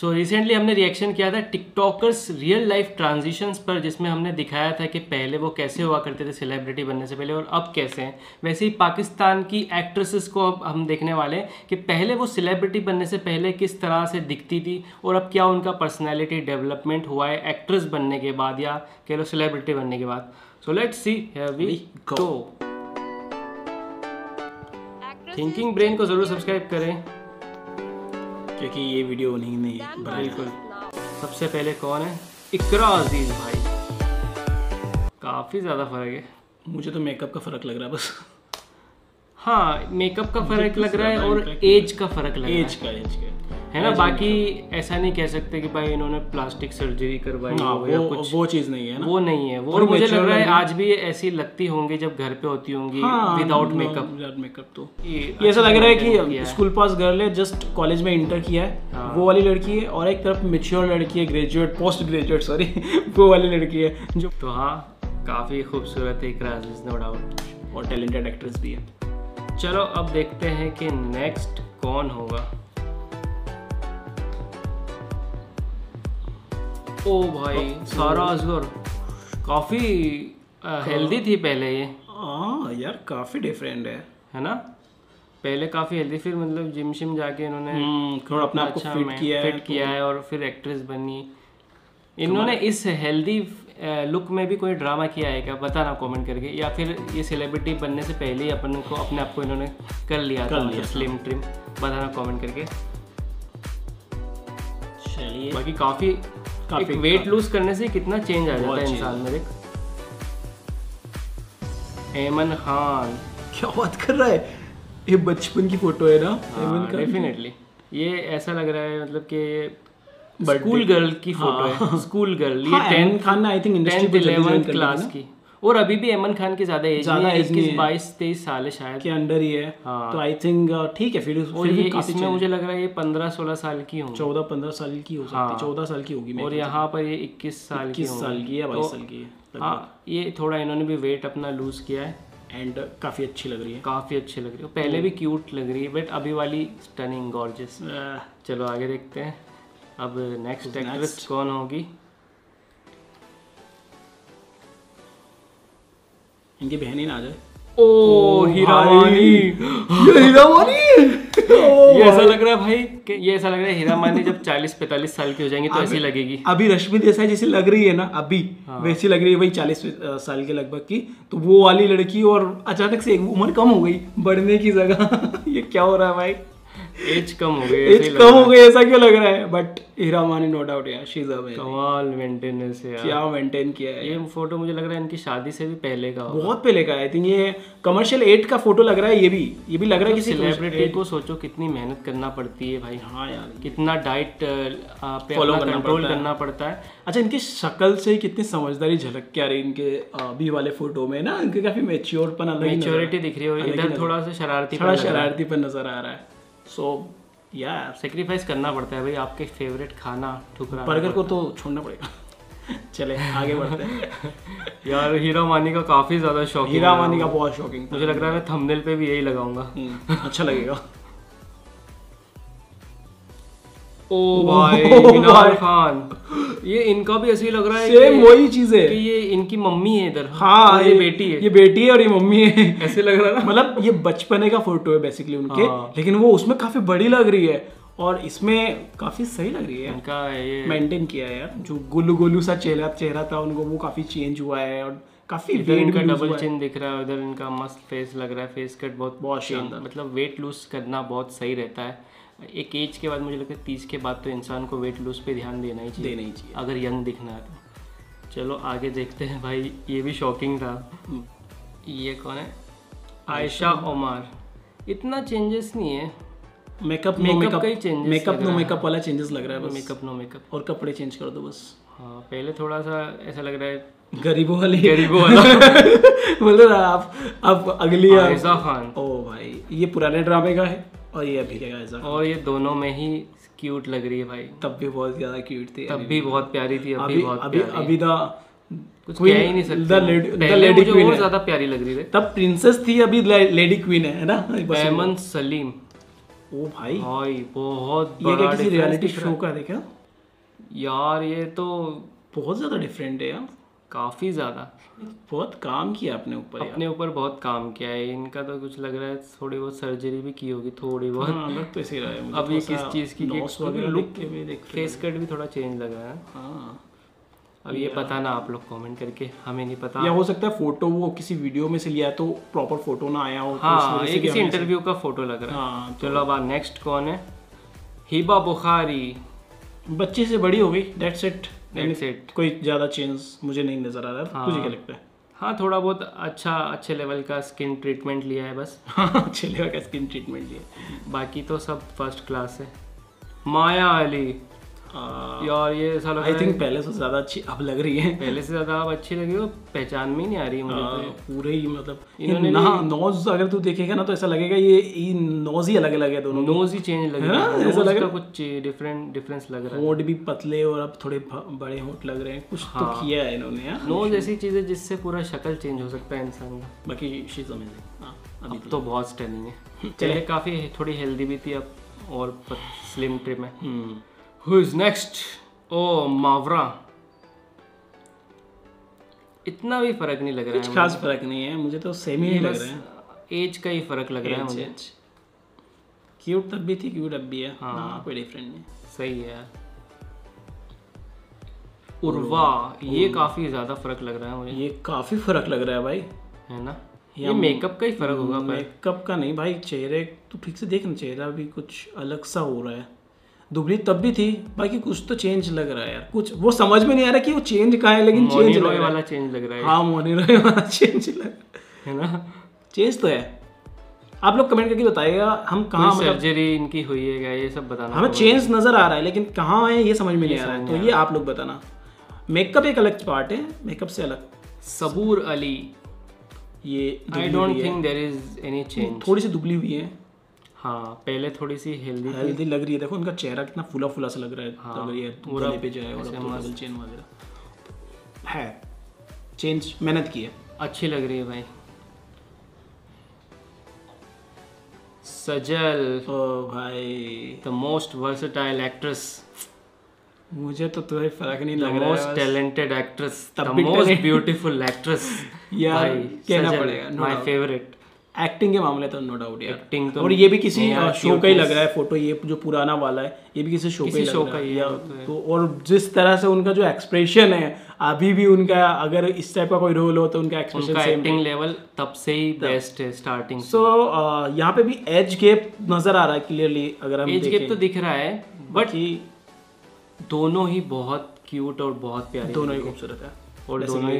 सो so, recently हमने reaction किया था टिकटॉकर्स रियल लाइफ ट्रांजिशंस पर जिसमें हमने दिखाया था कि पहले वो कैसे हुआ करते थे सेलिब्रिटी बनने से पहले और अब कैसे हैं। वैसे ही पाकिस्तान की एक्ट्रेसेस को अब हम देखने वाले हैं कि पहले वो सेलिब्रिटी बनने से पहले किस तरह से दिखती थी और अब क्या उनका पर्सनैलिटी डेवलपमेंट हुआ है एक्ट्रेस बनने के बाद या कह लो सेलिब्रिटी बनने के बाद। So let see we go thinking brain को ज़रूर सब्सक्राइब करें। क्योंकि ये वीडियो नहीं ने बिल्कुल। सबसे पहले कौन है? इकरा अज़ीज़ भाई। काफ़ी ज़्यादा फ़र्क है। मुझे तो मेकअप का फ़र्क लग रहा है बस। हाँ मेकअप का फ़र्क लग रहा है और एज का फ़र्क लग रहा है। एज का एज का। है ना? बाकी ऐसा नहीं कह सकते कि भाई इन्होंने प्लास्टिक सर्जरी करवाई हाँ वो कुछ। वो चीज़ नहीं है ना। वो नहीं है। वो थोड़ी मुझे लग रहा है आज भी ऐसी लगती होंगी जब घर पे होती होंगी विदाउट मेकअप विदाउट मेकअप तो। ये ये ऐसा लग रहा है कि स्कूल पास गर्ल है जस्ट कॉलेज में इंटर किया है। वो वाली लड़की है और एक तरफ़ मेच्योर लड़की है ग्रेजुएट पोस्ट ग्रेजुएट सॉरी वो वाली लड़की है जो तो हाँ काफ़ी खूबसूरत है नो डाउट और टैलेंटेड एक्ट्रेस भी है। चलो अब देखते हैं कि नेक्स्ट कौन होगा। ओ भाई सारा असगर। काफ़ी हेल्दी थी पहले ये। हाँ यार काफ़ी डिफरेंट है। है ना? पहले काफ़ी हेल्दी फिर मतलब जिम शिम जाके इन्होंने हम्म, थोड़ा अपने आप को अच्छा फिट किया है फिट किया है और फिर एक्ट्रेस बनी। इन्होंने इस हेल्दी लुक में भी कोई ड्रामा किया है क्या? बताना कमेंट करके। या फिर ये सेलिब्रिटी बनने से पहले ही अपन को अपने आप को इन्होंने कर लिया कर था। मतलब स्लिम ट्रिम बताना कमेंट करके। चलिए। बाकी काफ़ी काफी- एक वेट लूज करने से कितना चेंज आ जाता है इंसान में देख। एमन खान क्या बात कर रहा है? ये बचपन की फ़ोटो है ना हाँ, डेफिनेटली ये ऐसा लग रहा है मतलब कि स्कूल गर्ल की फ़ोटो है। स्कूल गर्ल ये हाँ, Aiman Khan I think tenth eleventh class की और अभी भी अमन खान की ज़्यादा एज नहीं है इक्कीस बाईस तेईस साल है शायद। के अंडर ही है। हाँ। तो आई थिंक ठीक है फिर और ये इसमें मुझे लग रहा है ये पंद्रह सोलह साल की होंगी। चौदह पंद्रह साल की हो सकती है चौदह साल की होगी हाँ। और यहाँ पर ये इक्कीस साल की साल की तो बाईस साल की है हाँ ये थोड़ा इन्होंने भी वेट अपना लूज किया है। एंड काफ़ी अच्छी लग रही है। काफ़ी अच्छी लग रही है। पहले भी क्यूट लग रही है बट अभी वाली स्टनिंग गॉर्जियस चलो आगे देखते हैं। अब नेक्स्ट एक्ट्रेस कौन होगी? इनकी बहन ही ना आ जाए। ओ हीरामानी। ये हीरामानी? ये ऐसा लग रहा है भाई कि ये ऐसा लग रहा है हीरामानी जब 40 45 साल की हो जाएँगी तो ऐसी लगेगी। अभी रश्मि देसाई जैसी लग रही है ना अभी हाँ। वैसी लग रही है भाई चालीस साल के लगभग की। तो वो वाली लड़की और अचानक से एक उम्र कम हो गई बढ़ने की जगह। ये क्या हो रहा है भाई? एज कम हो गई एज कम हो गई ऐसा क्यों लग रहा है? But Hira Mani no doubt यार शी इज़ कमाल मेंटेनेंस है क्या मेंटेन किया है? ये फ़ोटो मुझे लग रहा है इनकी शादी से भी पहले का बहुत पहले का आई थिंक ये कमर्शियल एट का फ़ोटो लग रहा है ये भी। ये भी लग रहा है किसी सेलिब्रिटी को सोचो कितनी मेहनत करना पड़ती है भाई। हाँ यार। कितना डाइट पे कंट्रोल करना पड़ता है। अच्छा इनकी शक्ल से ही कितनी समझदारी झलक के आ रही है इनके अभी वाले फ़ोटो में ना? इनके काफ़ी मेच्योर अलग मेच्योरिटी दिख रही है इधर थोड़ा सा शरारती थोड़ा शरारती पर नज़र आ रहा है। सो या सेक्रीफाइस करना पड़ता है भाई आपके फेवरेट खाना ठुकरा बर्गर को तो छोड़ना पड़ेगा। चले आगे बढ़ते हैं। यार हीरा मानी का काफ़ी ज़्यादा शौक हीरा मानी का बहुत शौकिंग मुझे लग रहा है मैं थंबनेल पे भी यही लगाऊँगा। हम्म, अच्छा लगेगा। ओ भाई मिनार खान। ये इनका भी ऐसे ही लग रहा है सेम वही चीज़। है कि ये इनकी मम्मी है इधर। हाँ और ये बेटी है। ये बेटी है और ये मम्मी है। ऐसे लग रहा है ना? मतलब ये बचपने का फ़ोटो है बेसिकली उनके हाँ। लेकिन वो उसमें काफ़ी बड़ी लग रही है और इसमें काफ़ी सही लग रही है। इनका ये। मेंटेन किया है यार। जो गोलू गोलू सा चेहरा चेहरा था उनको वो काफ़ी चेंज हुआ है और काफ़ी वेट lose डबल चिन दिख रहा है उधर इनका मस्त फेस लग रहा है। फेस कट बहुत बहुत शानदार। मतलब वेट लूज करना बहुत सही रहता है। एक एज के बाद मुझे लगता है तीस के बाद तो इंसान को वेट लूज पे ध्यान देना ही चाहिए। देना ही चाहिए। अगर यंग दिखना है तो। चलो आगे देखते हैं भाई ये भी शॉकिंग था। ये कौन है? आयशा ओमार। इतना चेंजेस नहीं है। मेकअप नो मेकअप का ही changes मेकअप नो मेकअप वाला चेंजेस लग रहा है बस। मेकअप नो मेकअप और कपड़े चेंज कर दो बस। हाँ पहले थोड़ा सा ऐसा लग रहा है। गरीबों वाली। गरीबों वाला। मतलब आप आप अगली आयशा खान। ओ भाई ये पुराने ड्रामे का है। और ये अभी ऐसा और ये दोनों में ही क्यूट लग रही है भाई। तब भी बहुत ज़्यादा क्यूट थी तब भी बहुत प्यारी थी अभी अभी बहुत अभी अभी द कुछ कह ही नहीं सकते। द लेडी क्वीन है। ज़्यादा प्यारी लग रही थी। तब प्रिंसेस थी अभी लेडी क्वीन है है ना? सलीम। ओ भाई। भाई बहुत ये क्या किसी रियलिटी शो का देखा यार ये तो बहुत ज़्यादा डिफरेंट है यार। काफ़ी ज़्यादा। बहुत काम किया अपने ऊपर अपने ऊपर बहुत काम किया है इनका तो कुछ लग रहा है थोड़ी बहुत सर्जरी भी की होगी थोड़ी बहुत। हाँ लग तो ही रहा है अब ये किस चीज़ की लुक के भी देख फेस कट भी थोड़ा चेंज लग रहा है। हाँ। अब ये पता ना आप लोग कमेंट करके हमें नहीं पता। या हो सकता है फ़ोटो वो किसी वीडियो में से लिया तो प्रॉपर फ़ोटो ना आया हो तो हाँ ये किसी इंटरव्यू का फ़ोटो लग रहा है। हाँ चलो अब नेक्स्ट कौन है? हिबा बुखारी। बच्चे से बड़ी हो गई डेट्स इट. कोई ज़्यादा चेंज मुझे नहीं नज़र आ रहा है मुझे क्या लगता है? हाँ थोड़ा बहुत अच्छा अच्छे लेवल का स्किन ट्रीटमेंट लिया है बस। अच्छे लेवल का स्किन ट्रीटमेंट लिया बाकी तो सब फ़र्स्ट क्लास है। माया अली। यार ये ऐसा लग आई रहा है थिंक पहले से ज़्यादा अच्छी अब लग रही है। पहले से ज़्यादा अब अच्छी लगी वो पहचान में ही नहीं आ रही मुझे तो। पूरे ही मतलब इन्होंने ना नोज़ अगर तू देखेगा ना तो ऐसा लगेगा ये नोज़ ही अलग अलग है दोनों नोज़ ही चेंज लग रहा है। ऐसा लग रहा कुछ डिफरेंट डिफरेंस लग रहा है। होंठ भी पतले और अब थोड़े बड़े होंठ लग रहे हैं। कुछ तो किया है इन्होंने नोज़ ऐसी चीज़ है जिससे पूरा शक्ल चेंज हो सकता है इंसान का। बाकी शीज अमेजिंग हाँ अभी अब तो बहुत स्टनिंग है। पहले काफ़ी थोड़ी हेल्दी भी थी अब और स्लिम ट्रिम है। Hmm. Who is next oh Mawra इतना भी फ़र्क नहीं लग रहा कुछ खास फ़र्क नहीं है मुझे तो सेम ही है लग रहा है। एज का ही फ़र्क लग रहा है मुझे। क्यूट तब भी थी क्यूट अब भी है। हाँ। ना, कोई डिफरेंट नहीं। सही है। उर्वा ये काफ़ी ज़्यादा फ़र्क लग रहा है मुझे। ये काफ़ी फ़र्क लग रहा है भाई। है ना? ये मेकअप का ही फ़र्क होगा मेकअप का नहीं भाई चेहरे तो ठीक से देख ना चेहरा भी कुछ अलग सा हो रहा है। दुबली तब भी थी बाकी कुछ तो चेंज लग रहा है यार। कुछ वो समझ में नहीं आ रहा कि वो चेंज कहाँ है लेकिन चेंज लग रहा वाला चेंज लग रहा है। हाँ मोनी रॉय वाला चेंज लग है। ना? चेंज तो है। आप लोग कमेंट करके बताइएगा हम कहाँ सर्जरी इनकी हुई है क्या? ये सब बताना हमें चेंज नज़र आ रहा है लेकिन कहाँ है ये समझ में नहीं आ रहा है। तो ये आप लोग बताना। मेकअप एक अलग पार्ट है मेकअप से अलग। सबूर अली। ये I don't think there is any change थोड़ी सी दुबली हुई है। हाँ पहले थोड़ी सी हेल्दी हेल्दी लग रही है। देखो उनका चेहरा कितना फूला फूला सा लग रहा है। लग रही है गले पे जाए और तो चेन वगैरह। है। चेंज मेहनत की है। अच्छी लग रही है भाई। सजल। ओ भाई। द मोस्ट वर्सेटाइल एक्ट्रेस मुझे तो तुम्हें फ़र्क नहीं लग रहा most talented actress the most beautiful actress यार, कहना पड़ेगा, माय फेवरेट एक्टिंग के मामले तो नो डाउट यार। एक्टिंग तो और ये भी किसी शो का ही लग रहा है फ़ोटो ये जो पुराना वाला है ये भी किसी शो का ही लग रहा का है या तो तो और जिस तरह से उनका जो एक्सप्रेशन है अभी भी उनका अगर इस टाइप का कोई रोल हो तो उनका एक्सप्रेशन उनका एक्टिंग लेवल तब से ही बेस्ट है स्टार्टिंग सो। यहाँ पे भी एज गेप नज़र आ रहा है क्लियरली अगर हम एज गेप तो दिख रहा है बट दोनों ही बहुत क्यूट और बहुत प्यारे दोनों ही। खूबसूरत है। और दोनों ही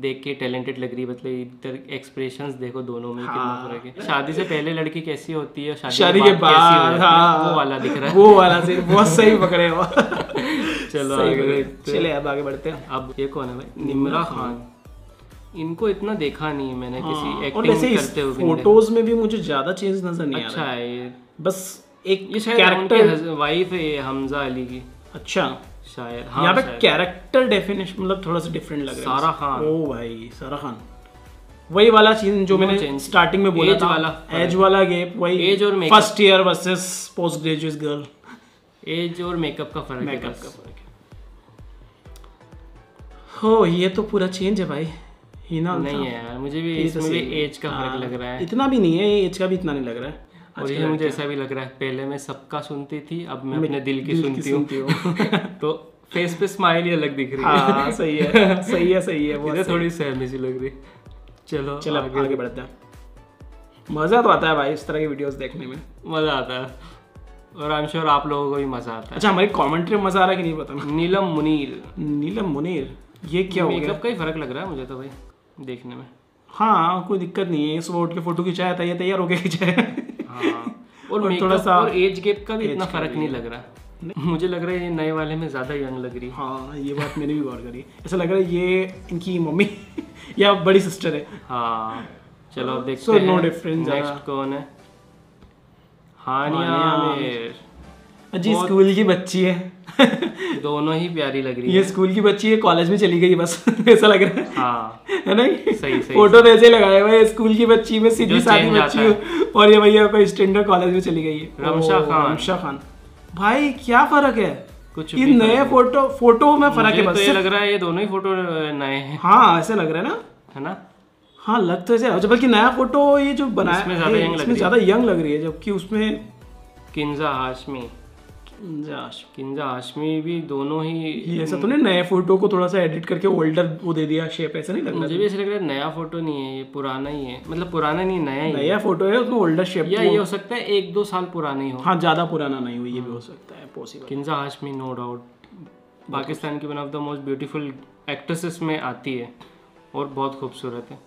देख के टैलेंटेड लग रही है मतलब इधर एक्सप्रेशंस देखो दोनों में कितना फ़र्क है। शादी से पहले लड़की कैसी होती है हाँ। शादी के बाद हाँ वो वाला दिख रहा है। वो वाला से बहुत सही पकड़े हो। चलो सही आगे हैं। चले अब आगे बढ़ते हैं। अब ये कौन है भाई? निमरा खान। इनको इतना देखा नहीं है मैंने किसी एक्टिंग करते हुए फ़ोटोज़ में भी मुझे ज़्यादा चेंज नज़र नहीं आ अच्छा है। बस एक ये शायद कैरेक्टर वाइफ है हमजा अली की। अच्छा। शायद हाँ यहाँ पे कैरेक्टर डेफिनेशन मतलब थोड़ा सा डिफरेंट लग रहा है सारा खान। ओ भाई सारा खान। वही वाला चीज़ जो मैंने स्टार्टिंग में बोला था। वाला एज वाला गैप वही। Age और। First year versus post graduate girl age और मेकअप का फ़र्क मेकअप का फ़र्क हो। ये तो पूरा चेंज है भाई। हिना नहीं है यार मुझे भी तो इसमें भी एज का फ़र्क हाँ, लग रहा है। इतना भी नहीं है एज का भी इतना नहीं लग रहा है। और ये मुझे ऐसा भी लग रहा है पहले मैं सबका सुनती थी अब मैं अपने दिल की दिल सुनती हूँ। तो फेस पे स्माइल ही अलग दिख रही है। हाँ सही है सही है सही है वो थोड़ी सहमी सी लग रही। चलो चलो आगे बढ़ते हैं। मज़ा तो आता है भाई इस तरह की वीडियोस देखने में। मज़ा आता है। और आई एम श्योर आप लोगों को भी मज़ा आता है। अच्छा हमारी कमेंट्री में मज़ा आ रहा है कि नहीं पता नीलम मुनीर। नीलम मुनीर? ये क्या हो गया? का ही फ़र्क लग रहा है मुझे तो भाई देखने में। हाँ कोई दिक्कत नहीं है सुबह उठ के फ़ोटो खिंचाया था ये तैयार हो गया खिंचाया। और, और थोड़ा सा और एज गैप का भी इतना फ़र्क नहीं लग रहा। मुझे लग रहा है ये नए वाले में ज़्यादा यंग लग रही है। हाँ ये बात मैंने भी गौर करी। ऐसा लग रहा है ये इनकी मम्मी या बड़ी सिस्टर है। हाँ चलो अब देखते So, हैं। नो डिफरेंस नेक्स्ट कौन है? हानिया हानिया आमिर। जी स्कूल की बच्ची है। दोनों ही प्यारी लग रही ये है। स्कूल की बच्ची है कॉलेज में चली गई बस। ऐसा लग रहा है। हाँ। है ना? सही, सही। फ़ोटो तो ऐसे लगाया हुआ है स्कूल की बच्ची में सीधी सादी बच्ची और ये भैया कोई स्टैंडर्ड कॉलेज में चली गई है। रमशा खान। रमशा खान। भाई क्या फ़र्क है? कुछ ये नए फ़ोटो फ़ोटो में फ़र्क है तो बस। ये लग रहा है ये दोनों ही फ़ोटो नए हैं। हाँ ऐसे लग रहा है ना? है ना? हाँ लग तो ऐसे अच्छा बल्कि नया फ़ोटो ये जो बनाया इसमें ज़्यादा यंग लग रही है जबकि उसमें किंजा हाशमी। किंजा हाशमी भी दोनों ही ये ऐसा तो नहीं नए फ़ोटो को थोड़ा सा एडिट करके ओल्डर वो दे दिया शेप ऐसा नहीं लग रहा मुझे भी ऐसा लग रहा है नया फ़ोटो नहीं है ये पुराना ही है। मतलब पुराना नहीं नया ही है। नया फ़ोटो है उसमें ओल्डर शेप या ये हो सकता है एक दो साल पुराना ही हो। हाँ ज़्यादा पुराना नहीं हो ये भी हो। सकता है possible Kinza Hashmi no doubt Pakistan की one of the most beautiful actresses में आती है और बहुत खूबसूरत है।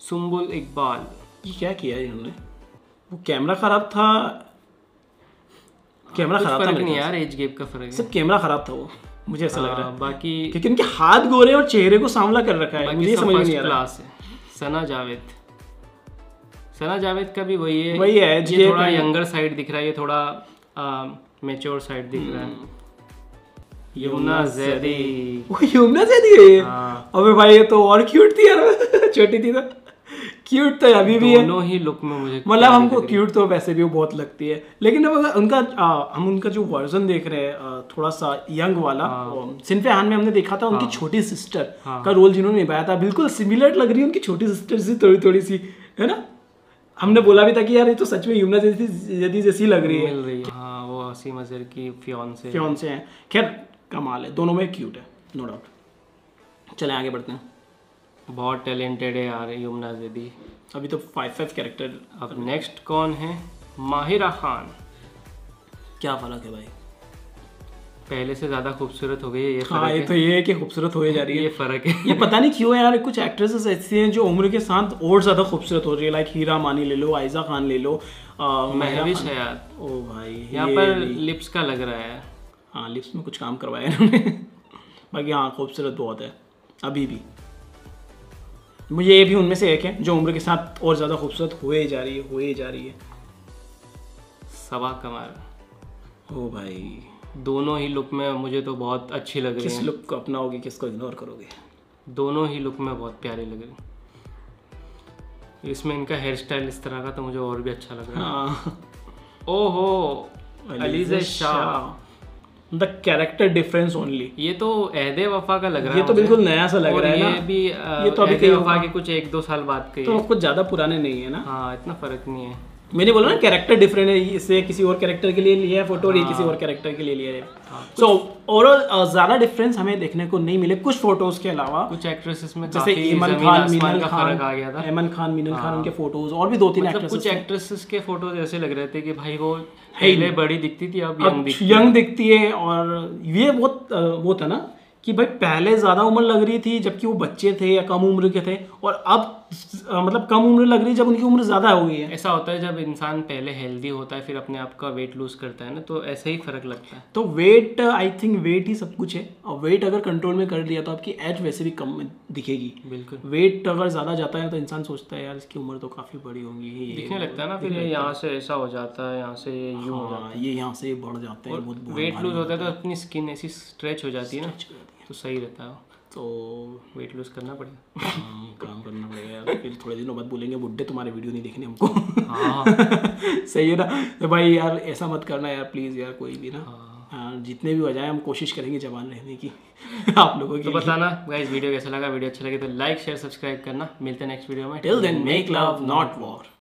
सुम्बुल इकबाल। ये क्या किया है इन्होंने? वो कैमरा खराब था कैमरा खराब था नहीं यार एज गेप का फ़र्क। है। सिर्फ़ कैमरा खराब था वो मुझे ऐसा लग रहा है। हाँ, बाकी क्योंकि उनके हाथ गोरे और चेहरे को सांवला कर रखा है मुझे समझ नहीं आ रहा। है। सना जावेद। सना जावेद का भी वही है वही है, ये थोड़ा। यंगर साइड दिख रहा है ये थोड़ा मेच्योर साइड दिख रहा है। यमुना जैदी। वो यमुना से दी है? हाँ। अबे भाई ये तो और क्यूट थी यार छोटी थी तो। क्यूट तो अभी भी है। दोनों ही लुक में मुझे मतलब हमको क्यूट तो वैसे भी वो बहुत लगती है। लेकिन अब अगर उनका आ, हम उनका जो वर्जन देख रहे हैं थोड़ा सा यंग वाला सिनफे हान में हमने देखा था उनकी छोटी सिस्टर का रोल जिन्होंने निभाया था। बिल्कुल सिमिलर लग रही है उनकी छोटी सिस्टर से थोड़ी थोड़ी सी है ना? हमने बोला भी था कि यार ये तो सच में यमुना जैसी यदि जैसी लग रही है। मिल रही है। हाँ वो हसी मजर की फियोन से कौन से हैं। खैर कमाल है। दोनों में क्यूट है नो डाउट चले आगे बढ़ते हैं। बहुत टैलेंटेड है यार यमुना जैदी। अभी तो फाइव फाइव कैरेक्टर अब नेक्स्ट कौन है? माहिरा खान। क्या फ़र्क है भाई? पहले से ज़्यादा खूबसूरत हो गई है ये हाँ ये तो ये है कि खूबसूरत हो जा रही है। ये फ़र्क है। ये पता नहीं क्यों है यार कुछ एक्ट्रेसेस ऐसी हैं जो उम्र के साथ और ज़्यादा खूबसूरत हो रही है लाइक हीरा मानी ले लो आयजा खान ले लो महविश है यार। ओ भाई यहाँ पर लिप्स का लग रहा है। हाँ लिप्स में कुछ काम करवाया इन्होंने। बाकी हाँ खूबसूरत बहुत है अभी भी। मुझे ये भी उनमें से एक है जो उम्र के साथ और ज़्यादा खूबसूरत हुए जा रही है हुए जा रही है। सबा कमर ओ भाई। दोनों ही लुक में मुझे तो बहुत अच्छी लग रही किस लुक को अपनाओगे किसको इग्नोर करोगे? दोनों ही लुक में बहुत प्यारी लग रही इसमें इनका हेयर स्टाइल इस तरह का तो मुझे और भी अच्छा लग रहा है। हाँ। ओहो Aliza Shah. The character difference only ये तो अहदे वफा का लग रहा है ये तो बिल्कुल नया सा लग रहा है ये ना। भी ये तो अभी वफा। के कुछ एक दो साल बाद के तो कुछ ज़्यादा पुराने नहीं है ना। हाँ इतना फ़र्क नहीं है। मैंने बोला ना कैरेक्टर डिफरेंट है इसे किसी और कैरेक्टर के लिए लिया है फ़ोटो और ये किसी और कैरेक्टर के लिए लिया है। सो ओवरऑल ज़्यादा डिफरेंस हमें देखने को नहीं मिले। कुछ फ़ोटोज़ के अलावा कुछ एक्ट्रेसेस में जैसे ईमन खान मीनल का खान फ़र्क आ गया था। एमन खान मीनल खान उनके फ़ोटोज़ और भी दो तीन मतलब कुछ एक्ट्रेसेस एक्ट्रेसेस के फ़ोटोज़ ऐसे लग रहे थे कि भाई वो पहले बड़ी दिखती थी अब यंग दिखती यंग दिखती है और ये बहुत वो था ना कि भाई पहले ज़्यादा उम्र लग रही थी जबकि वो बच्चे थे या कम उम्र के थे और अब मतलब कम उम्र लग रही है जब उनकी उम्र ज़्यादा हो गई है। ऐसा होता है जब इंसान पहले हेल्दी होता है फिर अपने आप का वेट लूज करता है ना तो ऐसे ही फ़र्क लगता है। तो वेट आई थिंक वेट ही सब कुछ है। और वेट अगर कंट्रोल में कर लिया तो आपकी एज वैसे भी कम में दिखेगी। बिल्कुल। वेट अगर ज़्यादा जाता है तो इंसान सोचता है यार इसकी उम्र तो काफ़ी बड़ी होगी दिखने लगता है ना फिर यहाँ से ऐसा हो जाता है यहाँ से ये यूँ हो जाता हाँ, ये यहाँ से बढ़ जाते है वेट लूज होता है तो अपनी स्किन ऐसी स्ट्रेच हो जाती है ना तो सही रहता है। तो वेट लूज करना पड़ेगा। हाँ, काम करना पड़ेगा यार। फिर थोड़े दिनों बाद बोलेंगे बुड्ढे तुम्हारे वीडियो नहीं देखने हमको। हाँ। सही है ना? तो भाई यार ऐसा मत करना यार प्लीज़ यार कोई भी ना। हाँ। जितने भी हो जाए हम कोशिश करेंगे जवान रहने की। आप लोगों की। तो बताना गाइस वीडियो कैसा लगा? वीडियो अच्छा लगे तो लाइक शेयर सब्सक्राइब करना। मिलते हैं नेक्स्ट वीडियो में। Till then make love not war